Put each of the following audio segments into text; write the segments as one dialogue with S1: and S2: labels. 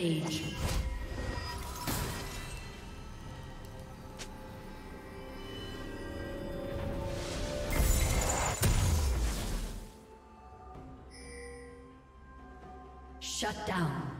S1: Rampage. Shut down.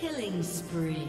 S1: Killing spree.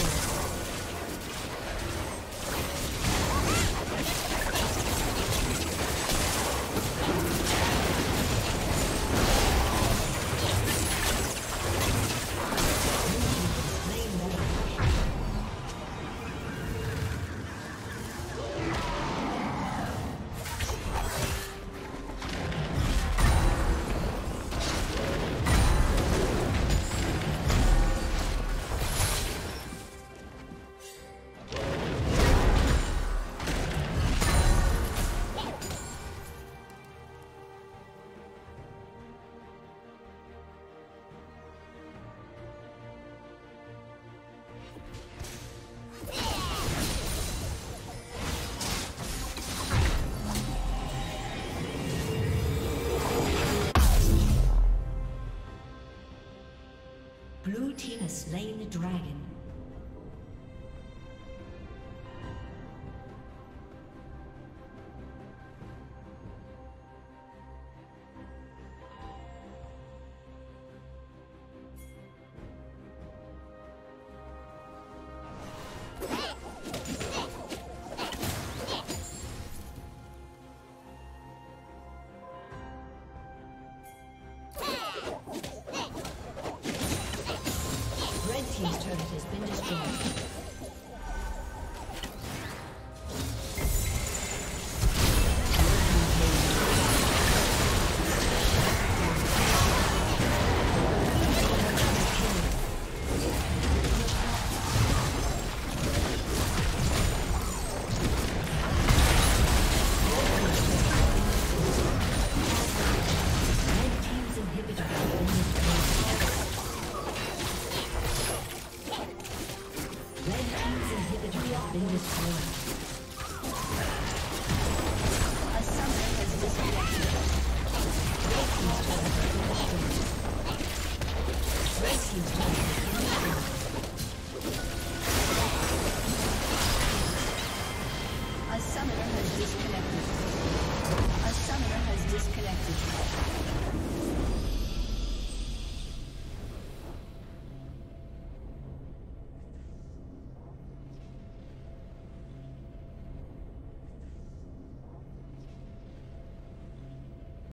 S2: A summoner